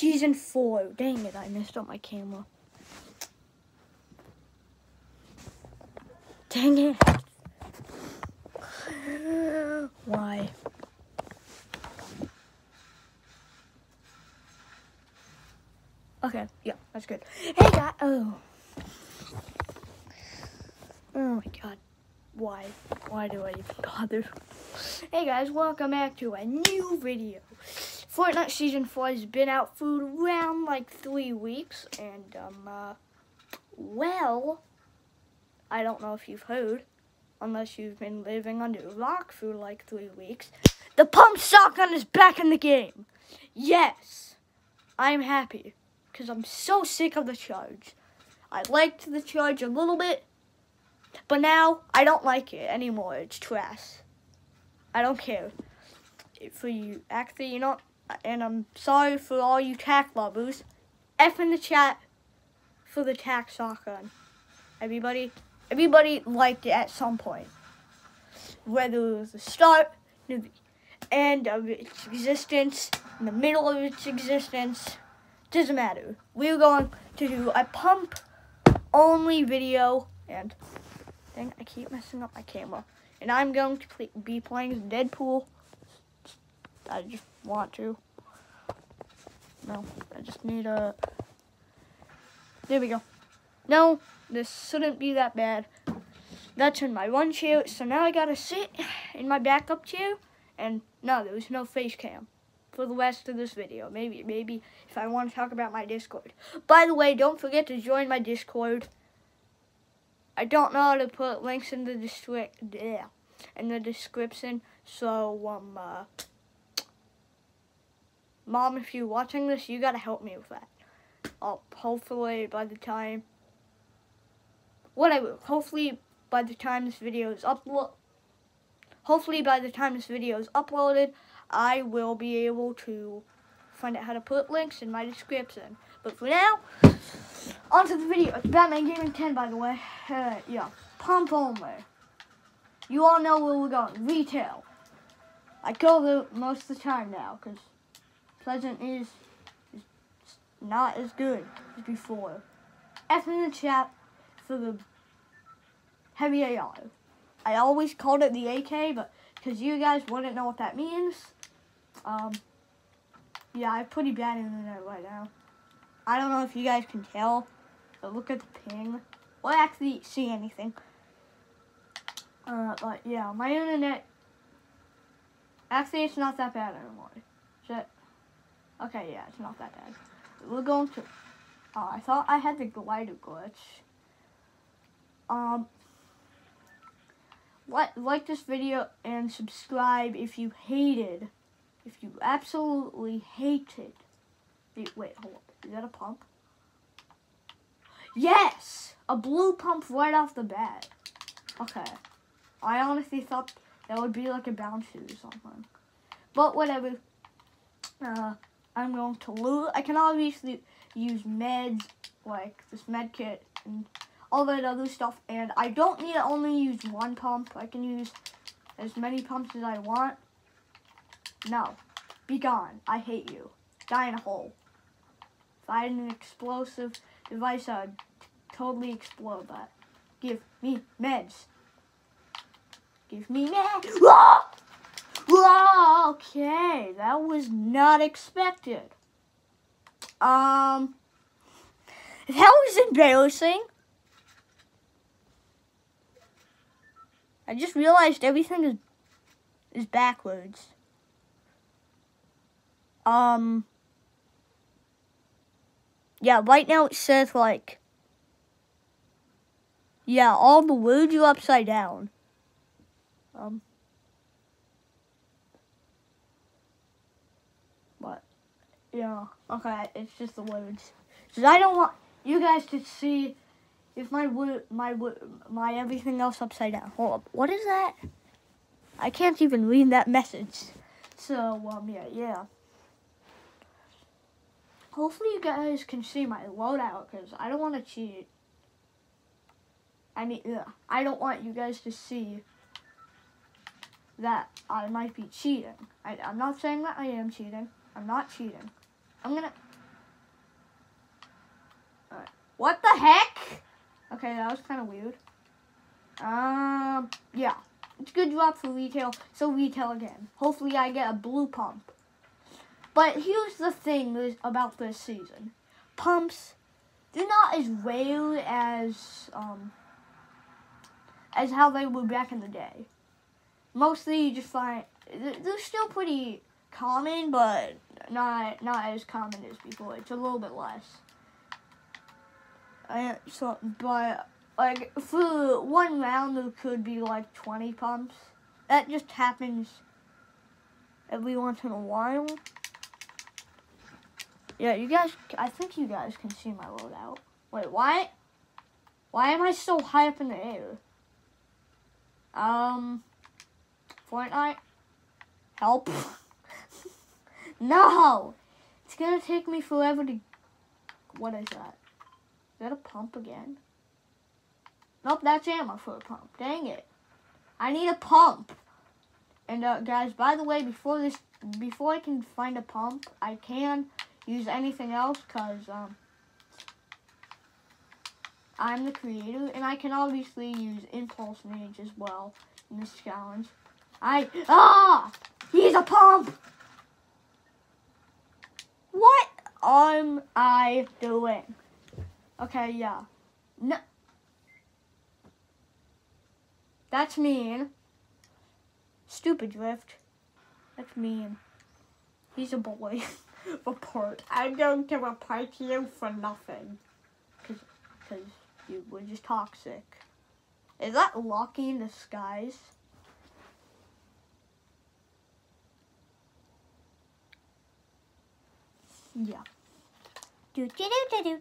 Season 4. Dang it, I messed up my camera. Dang it. Why? Okay, yeah, that's good. Hey, guys. Oh. Oh my god. Why? Why do I even bother? Hey guys, welcome back to a new video. Fortnite Season 4 has been out for around like three weeks, and um, uh, well, I don't know if you've heard, unless you've been living under a rock for like three weeks, the pump shotgun is back in the game. Yes, I'm happy, because I'm so sick of the charge. I liked the charge a little bit, but now I don't like it anymore. It's trash. I don't care. For you, actually, you know, and I'm sorry for all you tack lovers. F in the chat for the tack shotgun. Everybody, everybody liked it at some point. Whether it was the start, the end of its existence, in the middle of its existence, doesn't matter. We're going to do a pump only video and Dang, I keep messing up my camera. And I'm going to play, be playing Deadpool. I just want to. No, I just need a... There we go. No, this shouldn't be that bad. That's in my one chair, so now I gotta sit in my backup chair. And no, there was no face cam for the rest of this video. Maybe, maybe if I want to talk about my Discord. By the way, don't forget to join my Discord. I don't know how to put links in the description. Yeah, in the description. So um, uh, mom, if you're watching this, you gotta help me with that. I'll hopefully by the time, whatever. Hopefully by the time this video is upload. Hopefully by the time this video is uploaded, I will be able to find out how to put links in my description. But for now, on to the video. It's Batman Gaming 10, by the way. Uh, yeah, pump only. You all know where we're going. Retail. I go there most of the time now, because Pleasant is, is not as good as before. F in the chat for the heavy AR. I always called it the AK, but because you guys wouldn't know what that means, um, yeah, I'm pretty bad internet right now. I don't know if you guys can tell, but look at the ping. Well, actually see anything. Uh, but yeah, my internet, actually it's not that bad anymore. Shit. Okay, yeah, it's not that bad. We're going to, oh, I thought I had the glider glitch. Um, like, like this video and subscribe if you hated, if you absolutely hated, wait, hold on. Is that a pump? Yes! A blue pump right off the bat. Okay. I honestly thought that would be like a bounce or something. But whatever. Uh, I'm going to loot. I can obviously use meds, like this med kit and all that other stuff. And I don't need to only use one pump. I can use as many pumps as I want. No. Be gone. I hate you. Die in a hole. I had an explosive device, I'd totally explode that. Give me meds. Give me meds. Ah! Okay, that was not expected. Um, that was embarrassing. I just realized everything is is backwards. Um. Yeah, right now it says like, yeah, all the words are upside down. Um, but, yeah, okay, it's just the words. Cause I don't want you guys to see if my word, my wood, my everything else upside down. Hold up, what is that? I can't even read that message. So, um, yeah, yeah hopefully you guys can see my loadout because I don't want to cheat. I mean, ugh, I don't want you guys to see that I might be cheating. I, I'm not saying that I am cheating. I'm not cheating. I'm gonna, What the heck? Okay, that was kind of weird. Um, yeah. It's a good drop for retail, so retail again. Hopefully I get a blue pump. But here's the thing about this season. Pumps, they're not as rare as, um, as how they were back in the day. Mostly you just find, they're still pretty common, but not not as common as before. It's a little bit less. I, so, but like for one round there could be like 20 pumps. That just happens every once in a while. Yeah, you guys, I think you guys can see my loadout. Wait, why? Why am I so high up in the air? Um, Fortnite, help. no! It's gonna take me forever to, what is that? Is that a pump again? Nope, that's ammo for a pump. Dang it. I need a pump. And uh, guys, by the way, before this, before I can find a pump, I can use anything else because um, I'm the creator, and I can obviously use Impulse Mage as well in this challenge. I ah, he's a pump. What am I doing? Okay, yeah. No. That's mean. Stupid drift. That's mean. He's a boy. report. I don't give a part to you for nothing. Cause, cause you were just toxic. Is that Lucky in disguise? Yeah. Do do do do do do do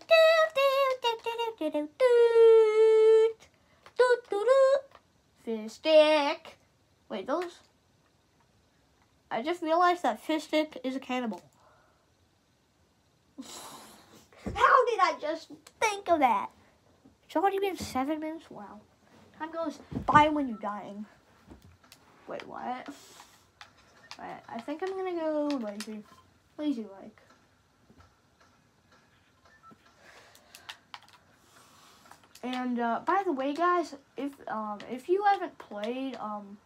do do do do do do do Fish stick. Wait, those. I just realized that fish stick is a cannibal. How did I just think of that? It's already been seven minutes? Wow. Time goes by when you're dying. Wait, what? Wait, I think I'm gonna go lazy. Lazy Lake. And uh, by the way, guys, if um, if you haven't played um,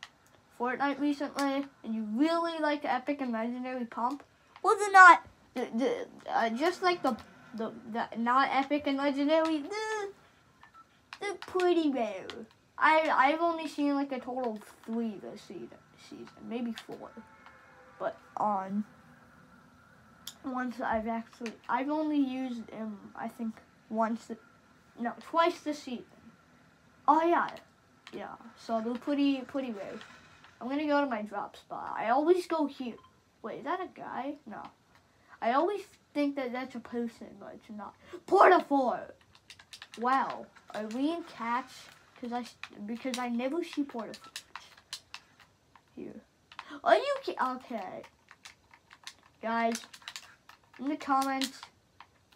Fortnite recently and you really like Epic and Legendary Pump, well, then not the, the uh, just like the, the the not epic and legendary, the they're pretty rare. I I've only seen like a total of three this season, season maybe four, but on once I've actually I've only used him I think once no twice this season. Oh yeah, yeah. So they're pretty pretty rare. I'm gonna go to my drop spot. I always go here. Wait, is that a guy? No. I always think that that's a person, but it's not. Porta-Fort! Wow. Are we in catch? Because I, because I never see Porta-Forts. Here. Are you Okay. Guys, in the comments,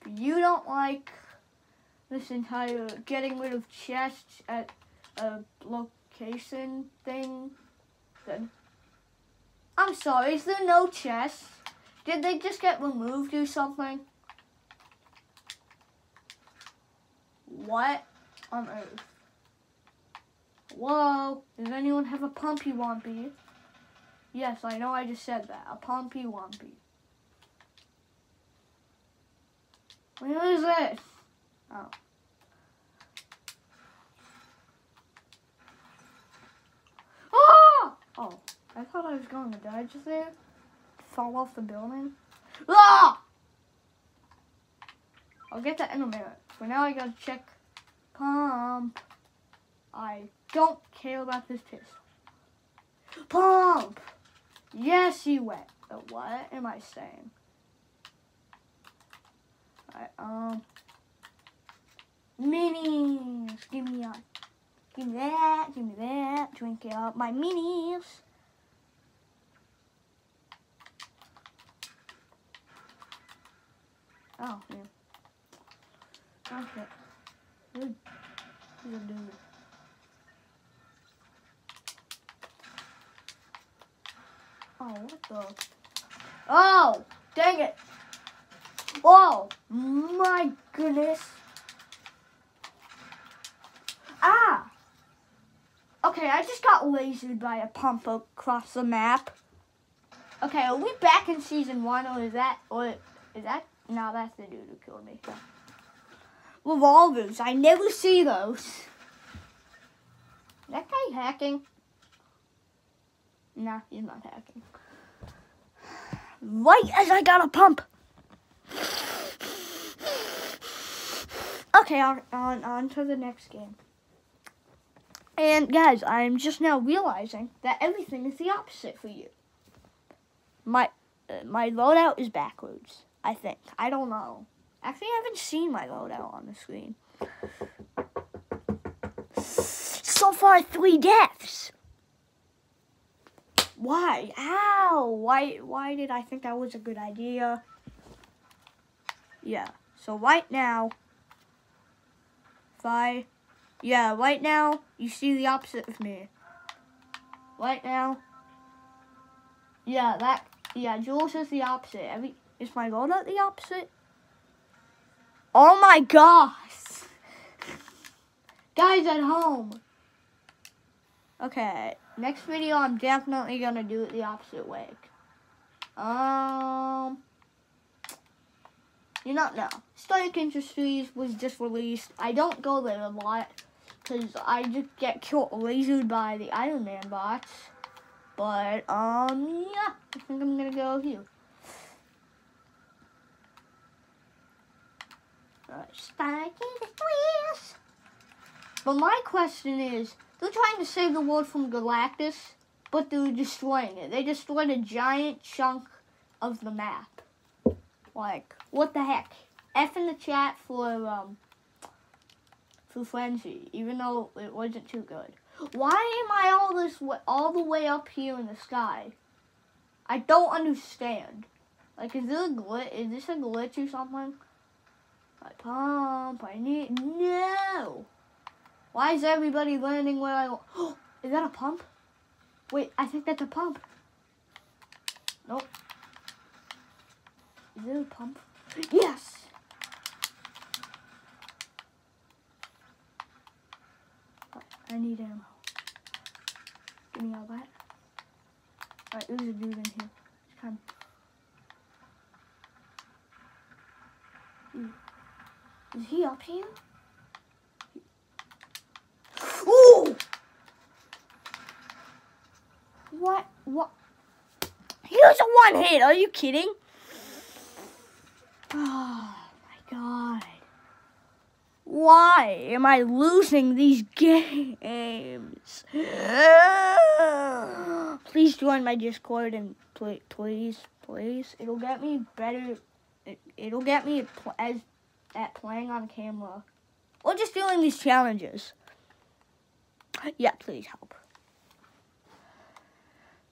if you don't like this entire getting rid of chests at a location thing, then I'm sorry, is there no chests? Did they just get removed or something? What on earth? Whoa, does anyone have a pumpy wumpy? Yes, I know I just said that. A pumpy wumpy. Where is it? Oh. Ah! Oh, I thought I was going to die just there fall off the building. Ah! I'll get that in a minute. For now, I gotta check pump. I don't care about this pistol. Pump! Yes, you went. But what am I saying? Alright, um. Minis! Give me a. Give me that. Give me that. Drink it up my minis. Oh, yeah. Okay. Good. Good dude. Oh, what the? Oh, dang it. Oh, my goodness. Ah! Okay, I just got lasered by a pump across the map. Okay, are we back in season one, or is that, or is that? No, that's the dude who killed me. Revolvers, I never see those. That guy hacking? Nah, he's not hacking. Right as I got a pump. Okay, on, on, on to the next game. And guys, I'm just now realizing that everything is the opposite for you. My uh, my loadout is backwards. I think. I don't know. Actually, I haven't seen my loadout on the screen. So far, three deaths. Why? How? Why? Why did I think that was a good idea? Yeah. So right now, if yeah, right now you see the opposite of me. Right now, yeah, that, yeah, Jules is the opposite. Every is my loadout the opposite? Oh my gosh! Guys at home. Okay, next video I'm definitely gonna do it the opposite way. Um, you not know. Stark Industries was just released. I don't go there a lot because I just get killed lasered by the Iron Man bots. But um, yeah, I think I'm gonna go here. Stark Industries. But my question is, they're trying to save the world from Galactus, but they're destroying it. They destroyed a giant chunk of the map. Like, what the heck? F in the chat for, um, for Frenzy, even though it wasn't too good. Why am I all this way, all the way up here in the sky? I don't understand. Like, is this a glitch? Is this a glitch or something? I pump. I need no. Why is everybody landing where I? Oh, is that a pump? Wait, I think that's a pump. Nope. Is it a pump? Yes. I need ammo. Give me all that. Alright, there's a dude in here. Come. Is he up here? Ooh! What? What? He was a one hit. Are you kidding? Oh my god. Why am I losing these games? Please join my Discord and please, please. It'll get me better. It, will get me as at playing on camera or just doing these challenges. Yeah, please help.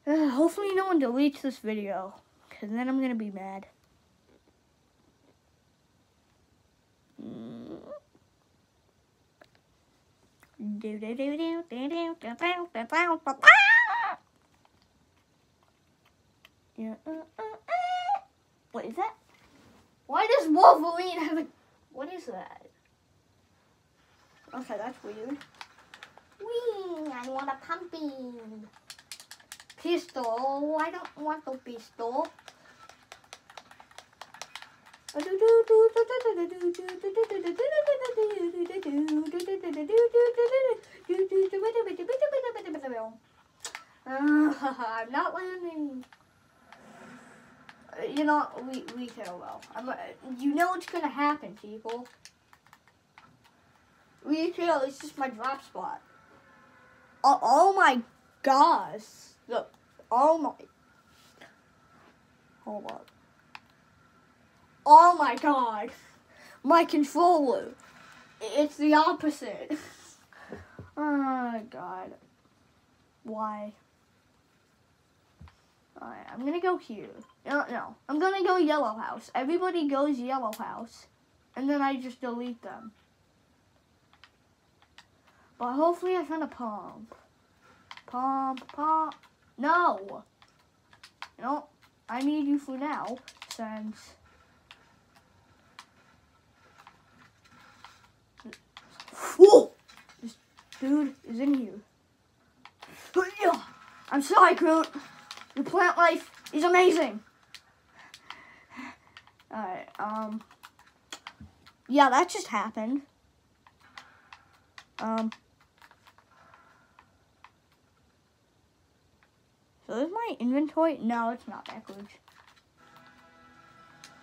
Uh, hopefully no one deletes this video, because then I'm going to be mad. What is that? Why does Wolverine have a... What is that? Okay, that's weird. Wee, I want a pumpkin. Pistol, I don't want the pistol. Uh, I'm not landing. You know, we we kill well. I'm. You know what's gonna happen, people. We kill. It's just my drop spot. Oh, oh my gosh. Look. Oh my. Hold up. Oh my god. My controller. It's the opposite. oh god. Why? Alright, I'm gonna go here. No, no. I'm gonna go yellow house. Everybody goes yellow house. And then I just delete them. But hopefully I found a pump. Pump, pump. No! No, I need you for now, since... Whoa! This dude is in here. I'm sorry, Groot. Your plant life is amazing. Alright, um. Yeah, that just happened. Um. So is my inventory? No, it's not backwards.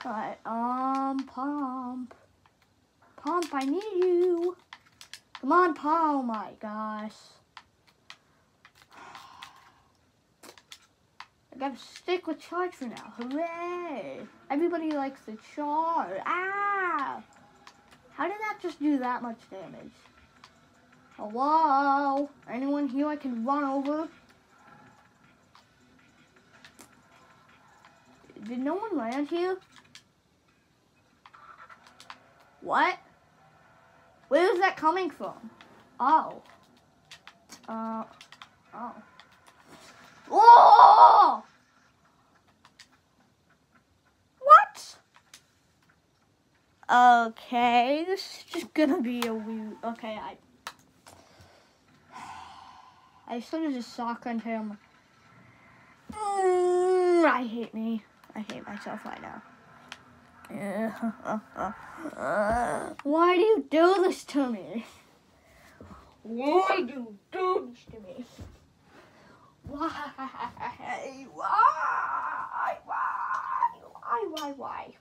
Alright, um, pump. Pump, I need you. Come on, Paul. Oh my gosh. I gotta stick with charge for now. Hooray! Everybody likes the charge. Ah! How did that just do that much damage? Hello? Anyone here I can run over? Did no one land here? What? Where is that coming from? Oh. Uh, oh. Oh! What? Okay, this is just gonna be a weird. Okay, I. I sort of just suck until I'm. Mm, I hate me. I hate myself right now. Why do you do this to me? Why do you do this to me? Why? Why? Why? Why? Why? Why?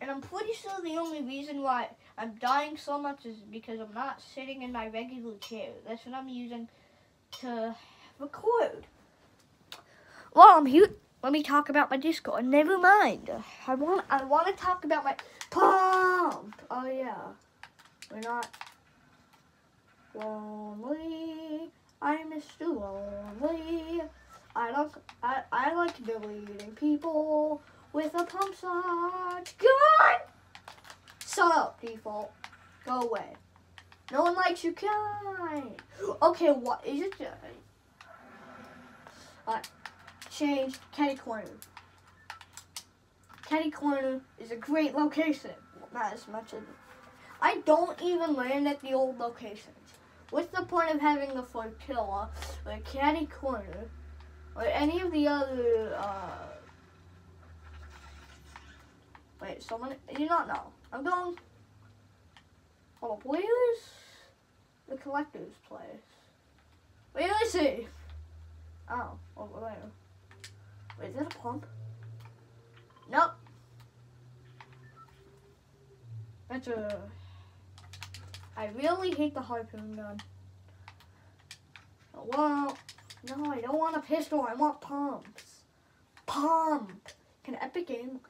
And I'm pretty sure the only reason why I'm dying so much is because I'm not sitting in my regular chair. That's what I'm using to record. Well, I'm here. Let me talk about my Discord. Never mind. I want. I want to talk about my pump. Oh yeah, we're not lonely. I'm Mr. Lonely. I like. I I like deleting people with a pump shot. God. Shut up, default. Go away. No one likes you, kind. Okay, what is it? Uh, change Catty Corner. Catty Corner is a great location. Not as much as I don't even land at the old locations. What's the point of having the Fortilla or Catty Corner or any of the other? Uh... Wait, someone? You not know. I'm going. Hold up, where's the collector's place? Where is see. Oh, over there. Wait, is that a pump? Nope. That's a... I really hate the harpoon gun. Well, no, I don't want a pistol. I want pumps. Pump. Can Epic Game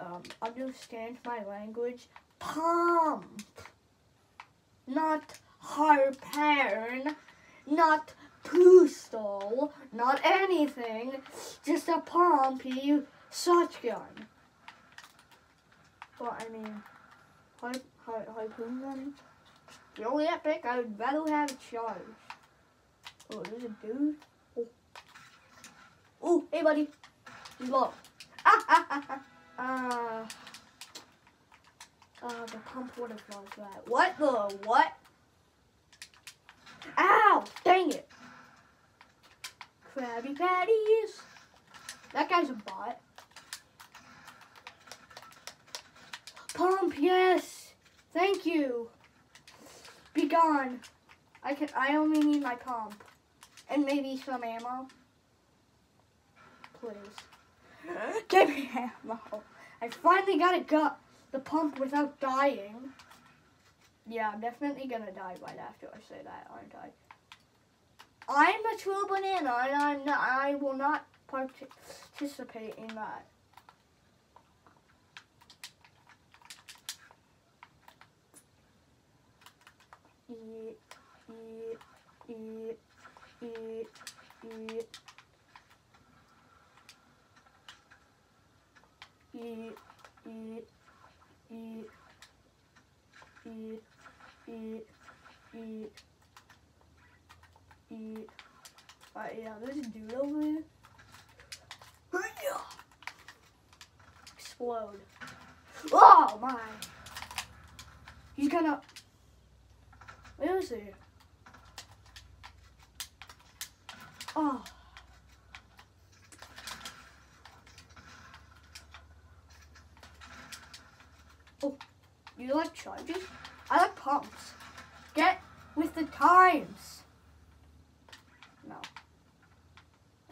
um, understand my language? Pump. Not harpoon. Not pistol, not anything, just a pompy shotgun. But I mean, harpoon gun. Really epic. I would rather have it charged. Oh, there's a dude. Oh, oh hey, buddy. He's low. Ah, ah, ah, ah. Uh, uh, the pump would have lost that. What the what? Ow! Dang it! Krabby Patties. That guy's a bot. Pump, yes. Thank you. Be gone. I can. I only need my pump, and maybe some ammo. Please, give me ammo. I finally got it. Got the pump without dying. Yeah, I'm definitely gonna die right after I say that, aren't I? I'm a true banana, and I'm not, I will not participate in that. Eat, eat, eat, eat, eat. Eat, eat, eat, eat, eat, eat eat. Alright, yeah, there's a dude over there. Explode. Oh my! He's gonna. Where is he? Oh. Oh, you like charges? I like pumps. Get with the times. No.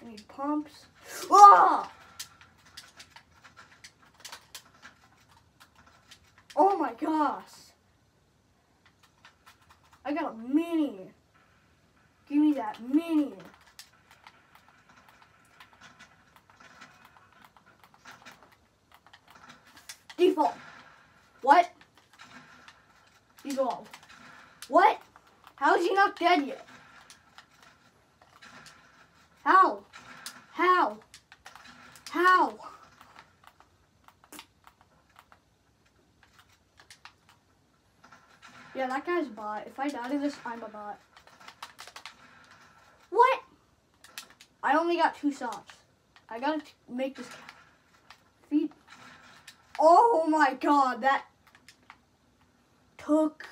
Need pumps. Ah! Oh my gosh. I got a mini. Give me that mini. Default. What? Evolve. What? How is he not dead yet? How? How? How? Yeah, that guy's bot. If I die to this, I'm a bot. What? I only got two shots. I gotta make this feet. Oh my god, that took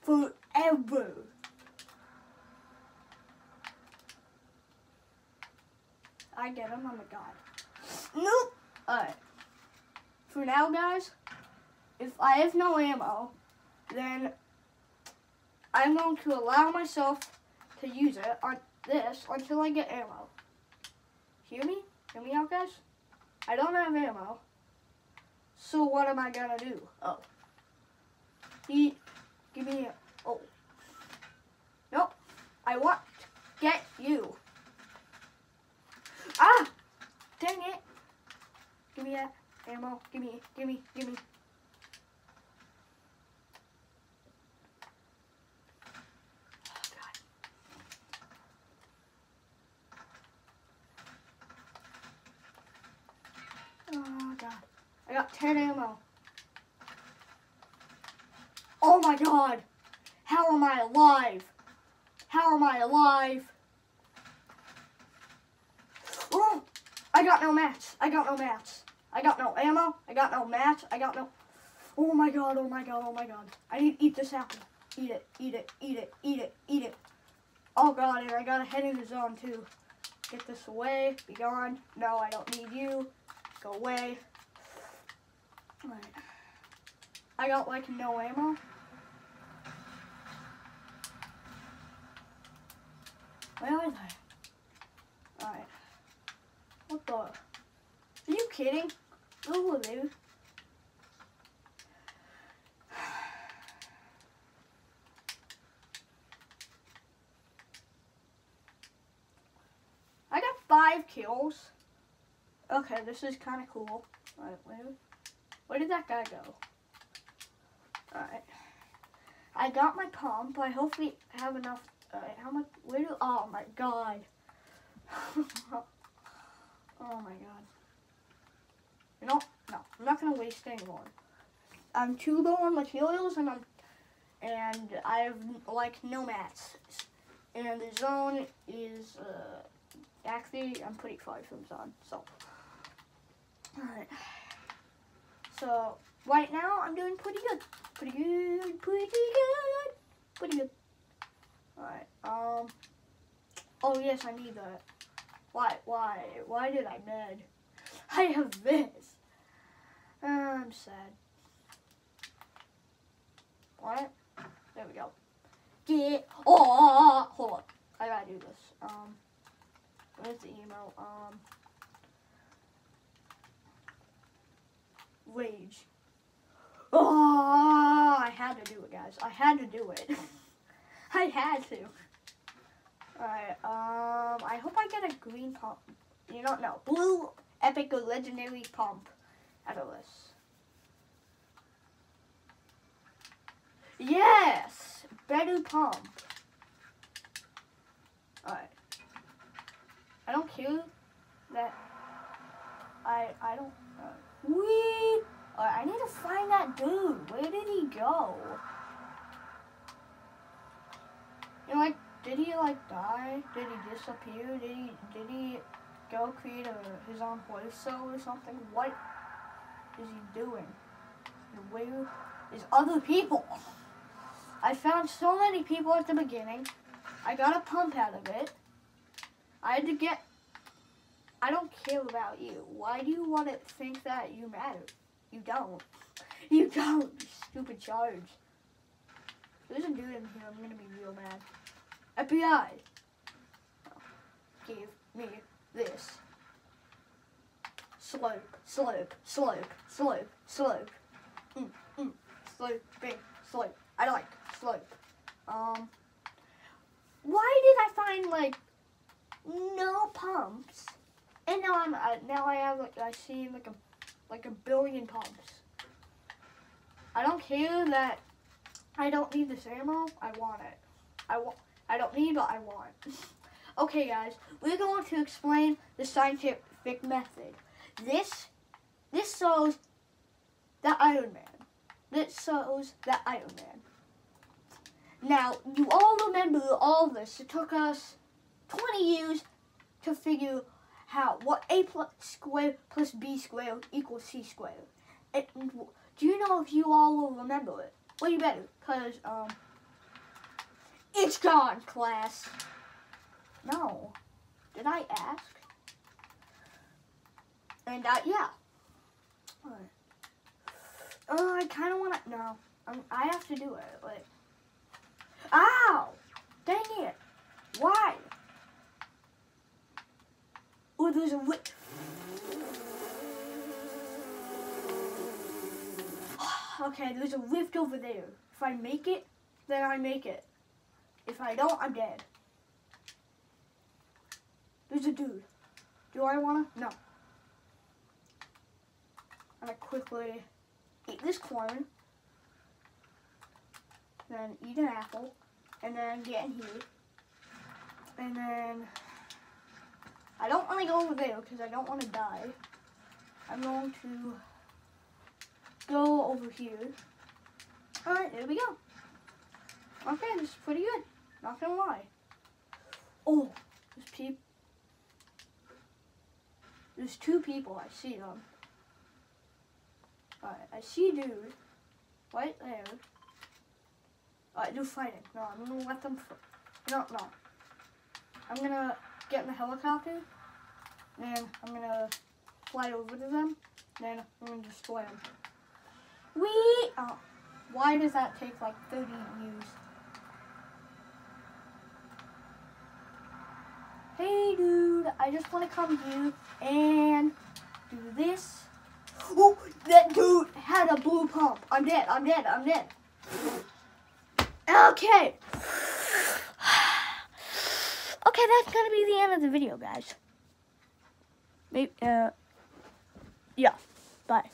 forever. I get them. I'm a god. Nope. Alright. For now, guys, if I have no ammo, then I'm going to allow myself to use it on this until I get ammo. Hear me? Hear me out, guys? I don't have ammo. So what am I gonna do? Oh. He, give me a, oh. Nope. I want to get you. Ah! Dang it. Give me that ammo. Give me, give me, give me. Oh, God. Oh, God. I got 10 ammo. Oh, my God. How am I alive? How am I alive? Oh, I got no mats. I got no mats. I got no ammo. I got no mats. I got no. Oh my god. Oh my god. Oh my god. I need to eat this apple. Eat it. Eat it. Eat it. Eat it. Eat it. Oh god. And I gotta head in the zone too. Get this away. Be gone. No, I don't need you. Go away. I got like no ammo. Where are they? The? Are you kidding? Oh, dude. I got five kills. Okay, this is kind of cool. Alright, where, where did that guy go? Alright. I got my pump. I hopefully have enough. Alright, how much? Where do? Oh my god. Oh my god. You know, no, I'm not gonna waste any more. I'm too low on materials and I'm and I have like no mats. And the zone is uh actually I'm pretty far from zone, so Alright. So right now I'm doing pretty good. Pretty good, pretty good. Pretty good. Alright, um Oh yes, I need that. Why, why, why did I med? I have this. Uh, I'm sad. What? There we go. Get, oh, hold on. I gotta do this. Um, where's the email? Um, rage. Oh, I had to do it, guys. I had to do it. I had to. Alright, um, I hope I get a green pump. You don't know. Blue epic or legendary pump out of this. Yes! Better pump. Alright. I don't care that I I don't uh, we Alright, I need to find that dude. Where did he go? You know, like did he like die? Did he disappear? Did he did he go create a, his own voice show or something? What is he doing? Where is other people? I found so many people at the beginning. I got a pump out of it. I had to get. I don't care about you. Why do you want to think that you matter? You don't. You don't. You stupid charge. There's a dude in here. I'm gonna be real mad. FBI. Give me this. Slope, slope, slope, slope, slope. Mm, mm, slope, big, slope. I like slope. Um, why did I find like no pumps? And now I'm uh, now I have like I see like a like a billion pumps. I don't care that I don't need this ammo. I want it. I want. I don't need, but I want. okay, guys, we're going to explain the scientific method. This, this shows the Iron Man. This shows the Iron Man. Now, you all remember all this. It took us 20 years to figure out what A plus squared plus B squared equals C squared. And do you know if you all will remember it? Well, you better, because, um, it's gone, class. No. Did I ask? And, uh, yeah. Oh, I kind of want to, no. I'm, I have to do it, like. Ow! Dang it. Why? Oh, there's a whip. okay, there's a rift over there. If I make it, then I make it. If I don't, I'm dead. There's a dude. Do I wanna? No. Gonna quickly eat this corn. Then eat an apple. And then get in here. And then I don't want to go over there because I don't want to die. I'm going to go over here. Alright, there we go. Okay, this is pretty good. Not gonna lie. Oh, there's people. There's two people. I see them. Alright, I see dude right there. Alright, they're fighting. No, I'm gonna let them. No, no. I'm gonna get in the helicopter. And I'm gonna fly over to them. Then I'm gonna destroy them. Wee! Oh, why does that take like 30 views? Hey dude, I just want to come here and do this. Oh, that dude had a blue pump. I'm dead, I'm dead, I'm dead. Okay. Okay, that's gonna be the end of the video, guys. Maybe, uh, yeah, bye.